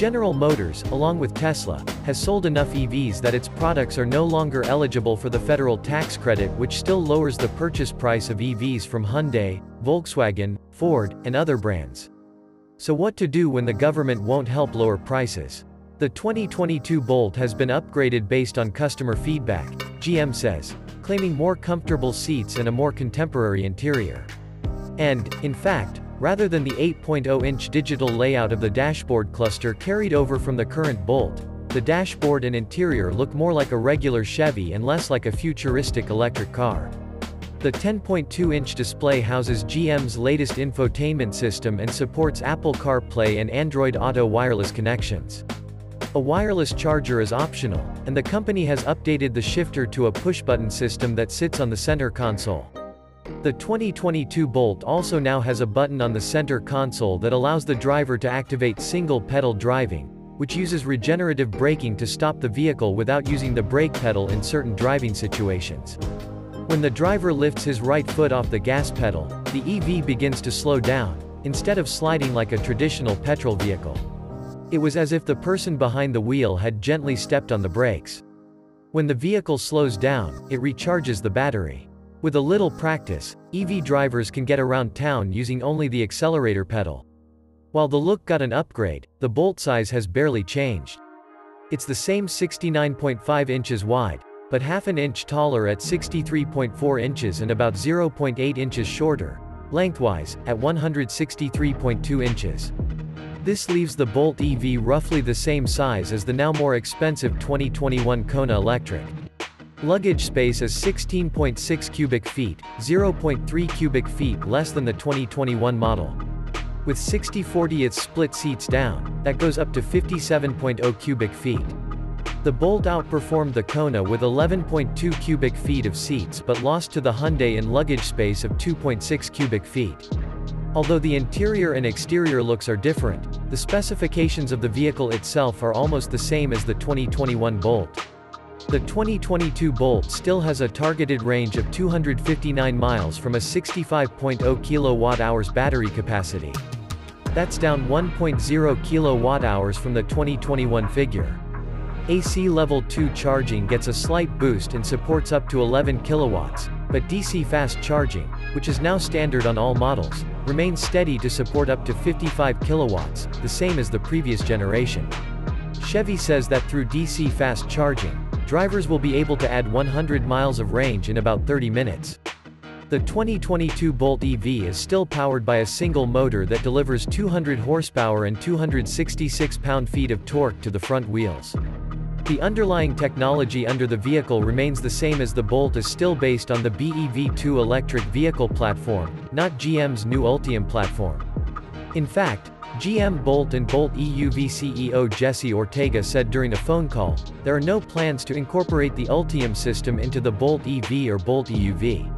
General Motors, along with Tesla, has sold enough EVs that its products are no longer eligible for the federal tax credit which still lowers the purchase price of EVs from Hyundai, Volkswagen, Ford, and other brands. So what to do when the government won't help lower prices? The 2022 Bolt has been upgraded based on customer feedback, GM says, claiming more comfortable seats and a more contemporary interior. And, in fact, rather than the 8.0-inch digital layout of the dashboard cluster carried over from the current Bolt, the dashboard and interior look more like a regular Chevy and less like a futuristic electric car. The 10.2-inch display houses GM's latest infotainment system and supports Apple CarPlay and Android Auto wireless connections. A wireless charger is optional, and the company has updated the shifter to a push-button system that sits on the center console. The 2022 Bolt also now has a button on the center console that allows the driver to activate single-pedal driving, which uses regenerative braking to stop the vehicle without using the brake pedal in certain driving situations. When the driver lifts his right foot off the gas pedal, the EV begins to slow down, instead of sliding like a traditional petrol vehicle. It was as if the person behind the wheel had gently stepped on the brakes. When the vehicle slows down, it recharges the battery. With a little practice, EV drivers can get around town using only the accelerator pedal. While the look got an upgrade, the bolt size has barely changed. It's the same 69.5 inches wide, but half an inch taller at 63.4 inches and about 0.8 inches shorter, lengthwise, at 163.2 inches. This leaves the Bolt EV roughly the same size as the now more expensive 2021 Kona Electric. Luggage space is 16.6 cubic feet, 0.3 cubic feet less than the 2021 model. With 60-40 its split seats down, that goes up to 57.0 cubic feet. The Bolt outperformed the Kona with 11.2 cubic feet of seats but lost to the Hyundai in luggage space of 2.6 cubic feet. Although the interior and exterior looks are different, the specifications of the vehicle itself are almost the same as the 2021 Bolt. The 2022 Bolt still has a targeted range of 259 miles from a 65.0 kilowatt-hours battery capacity. That's down 1.0 kilowatt-hours from the 2021 figure. AC level 2 charging gets a slight boost and supports up to 11 kilowatts, but DC fast charging, which is now standard on all models, remains steady to support up to 55 kilowatts, the same as the previous generation. Chevy says that through DC fast charging, drivers will be able to add 100 miles of range in about 30 minutes. The 2022 Bolt EV is still powered by a single motor that delivers 200 horsepower and 266 pound-feet of torque to the front wheels. The underlying technology under the vehicle remains the same as the Bolt is still based on the BEV2 electric vehicle platform, not GM's new Ultium platform. In fact, GM Bolt and Bolt EUV CEO Jesse Ortega said during a phone call, there are no plans to incorporate the Ultium system into the Bolt EV or Bolt EUV.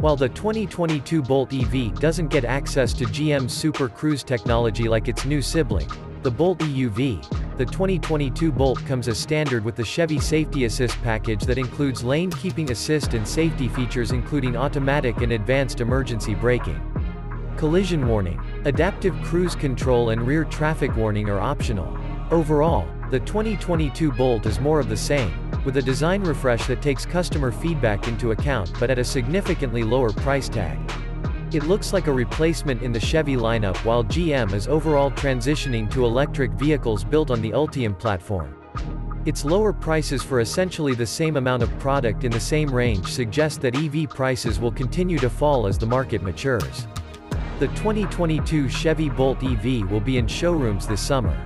While the 2022 Bolt EV doesn't get access to GM's Super Cruise technology like its new sibling, the Bolt EUV, the 2022 Bolt comes as standard with the Chevy Safety Assist package that includes lane keeping assist and safety features including automatic and advanced emergency braking. Collision warning, adaptive cruise control and rear traffic warning are optional. Overall, the 2022 Bolt is more of the same, with a design refresh that takes customer feedback into account but at a significantly lower price tag. It looks like a replacement in the Chevy lineup while GM is overall transitioning to electric vehicles built on the Ultium platform. Its lower prices for essentially the same amount of product in the same range suggest that EV prices will continue to fall as the market matures. The 2022 Chevy Bolt EV will be in showrooms this summer.